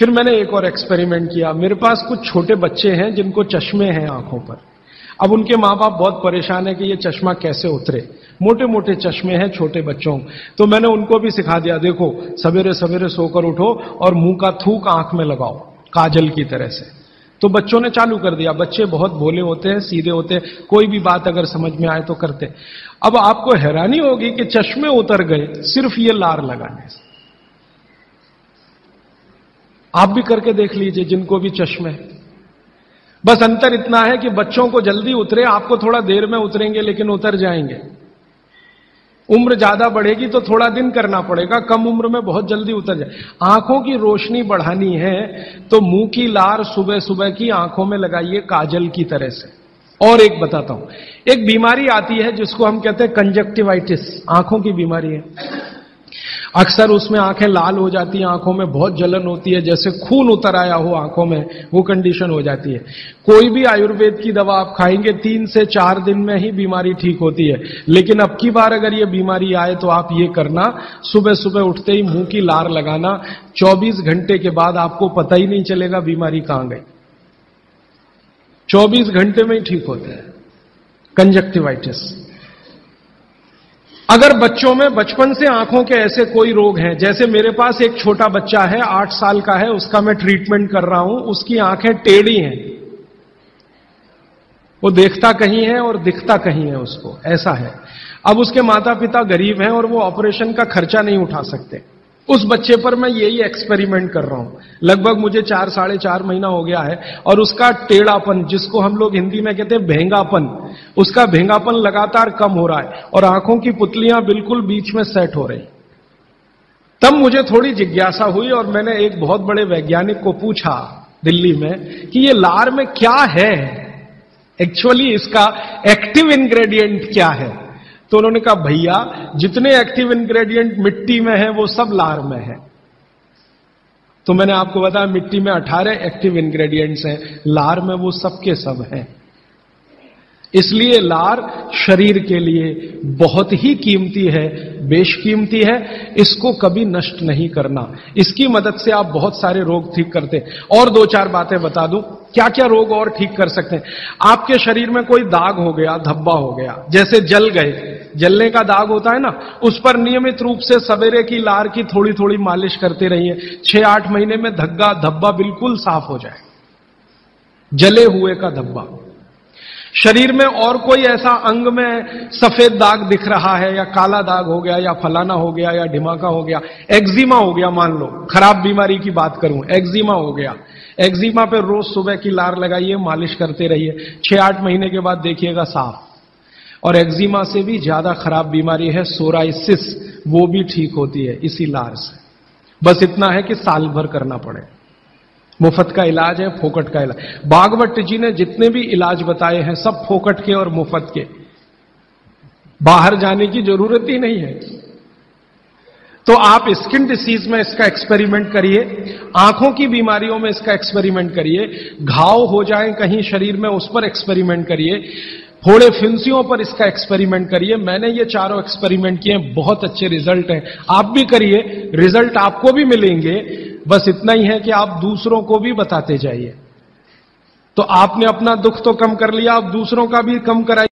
फिर मैंने एक और एक्सपेरिमेंट किया। मेरे पास कुछ छोटे बच्चे हैं जिनको चश्मे हैं आँखों पर। अब उनके माँ बाप बहुत परेशान है कि ये चश्मा कैसे उतरे। मोटे मोटे चश्मे हैं छोटे बच्चों। तो मैंने उनको भी सिखा दिया, देखो सवेरे सवेरे सोकर उठो और मुँह का थूक आँख में लगाओ, काजल की तरह से। तो बच्चों ने चालू कर दिया। बच्चे बहुत भोले होते हैं, सीधे होते हैं। कोई भी बात अगर समझ में आए तो करते। अब आपको हैरानी होगी कि चश्मे उतर गए, सिर्फ़ ये लार लगाने से। आप भी करके देख लीजिए जिनको भी चश्मे बस अंतर इतना है कि बच्चों को जल्दी उतरे, आपको थोड़ा देर में उतरेंगे, लेकिन उतर जाएँगे। उम्र ज़्यादा बढ़ेगी तो थोड़ा दिन करना पड़ेगा, कम उम्र में बहुत जल्दी उतर जाए। आँखों की रोशनी बढ़ानी है तो मुँह की लार सुबह सुबह की आँखों में लगाइए काजल की तरह से। और एक बताता हूँ, एक बीमारी आती है जिसको हम कहते हैं कंजक्टिवाइटिस आँखों की बीमारी है। अक्सर उसमें आँखें लाल हो जाती हैं, आँखों में बहुत जलन होती है, जैसे खून उतर आया हो आँखों में, वो कंडीशन हो जाती है। कोई भी आयुर्वेद की दवा आप खाएँगे, तीन से चार दिन में ही बीमारी ठीक होती है। लेकिन अब की बार अगर ये बीमारी आए तो आप ये करना सुबह सुबह उठते ही मुँह की लार लगाना 24 घंटे के बाद आपको पता ही नहीं चलेगा बीमारी कहाँ गई। 24 घंटे में ही ठीक होता है। कंजक्टिवाइटिस अगर बच्चों में, बचपन से आँखों के ऐसे कोई रोग हैं, जैसे मेरे पास एक छोटा बच्चा है, आठ साल का है, उसका मैं ट्रीटमेंट कर रहा हूँ, उसकी आँखें टेढ़ी हैं। वो देखता कहीं है और दिखता कहीं है उसको, ऐसा है। अब उसके माता पिता गरीब हैं और वो ऑपरेशन का खर्चा नहीं उठा सकते। उस बच्चे पर मैं यही एक्सपेरिमेंट कर रहा हूँ। लगभग मुझे चार, साढ़े चार महीना हो गया है और उसका टेढ़ापन, जिसको हम लोग हिंदी में कहते हैं, भेंगापन उसका भेंगापन लगातार कम हो रहा है और आँखों की पुतलियाँ बिल्कुल बीच में सेट हो रही। तब मुझे थोड़ी जिज्ञासा हुई और मैंने एक बहुत बड़े वैज्ञानिक को पूछा दिल्ली में कि ये लार में क्या है? एक्चुअली इसका एक्टिव इंग्रेडिएंट क्या है? तो उन्होंने कहा, भैया, जितने एक्टिव इंग्रेडिएंट मिट्टी में है, वो सब लार में है। तो मैंने आपको बताया, मिट्टी में 18 एक्टिव इंग्रेडिएंट्स हैं, लार में वो सबके सब हैं। इसलिए लार शरीर के लिए बहुत ही कीमती है, बेशकीमती है। इसको कभी नष्ट नहीं करना। इसकी मदद से आप बहुत सारे रोग ठीक करते और दो चार बातें बता दूँ क्या क्या रोग और ठीक कर सकते हैं। आपके शरीर में कोई दाग हो गया, धब्बा हो गया, जैसे जल गए। जलने का दाग होता है ना, उस पर नियमित रूप से सवेरे की लार की थोड़ी थोड़ी मालिश करते रहिए। छह आठ महीने में धग्गा, धब्बा बिल्कुल साफ़ हो जाए। जले हुए का धब्बा। शरीर में और कोई ऐसा अंग में सफ़ेद दाग दिख रहा है, या काला दाग हो गया, या फलाना हो गया, या ढिमाका हो गया एक्जिमा हो गया, मान लो, खराब बीमारी की बात करूँ एक्जिमा हो गया। एक्जिमा पे रोज सुबह की लार लगाइए, मालिश करते रहिए छह आठ महीने के बाद देखिएगा साफ़। और एक्जिमा से भी ज़्यादा खराब बीमारी है, सोराइसिस, वो भी ठीक होती है, इसी लार से। बस इतना है कि साल भर करना पड़े। मुफ़्त का इलाज है, फोकट का इलाज। बागवट जी ने जितने भी इलाज बताए हैं, सब फोकट के और मुफ़्त के। बाहर जाने की ज़रूरत ही नहीं है। तो आप स्किन डिसीज में इसका एक्सपेरिमेंट करिए, आँखों की बीमारियों में इसका एक्सपेरिमेंट करिए, घाव हो जाए कहीं शरीर में, उस पर एक्सपेरिमेंट करिए फोड़े फिंसियों पर इसका एक्सपेरिमेंट करिए। मैंने ये चारों एक्सपेरिमेंट किए बहुत अच्छे रिज़ल्ट हैं। आप भी करिए रिज़ल्ट आपको भी मिलेंगे। बस इतना ही है कि आप दूसरों को भी बताते जाइए। तो आपने अपना दुख तो कम कर लिया, आप दूसरों का भी कम कराइए।